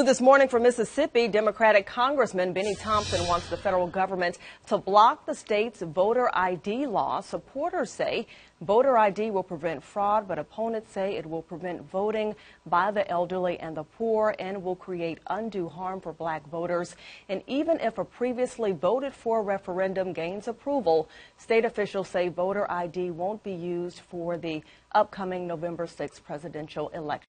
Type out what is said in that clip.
New this morning from Mississippi, Democratic Congressman Benny Thompson wants the federal government to block the state's voter ID law. Supporters say voter ID will prevent fraud, but opponents say it will prevent voting by the elderly and the poor and will create undue harm for black voters. And even if a previously voted for referendum gains approval, state officials say voter ID won't be used for the upcoming November 6 presidential election.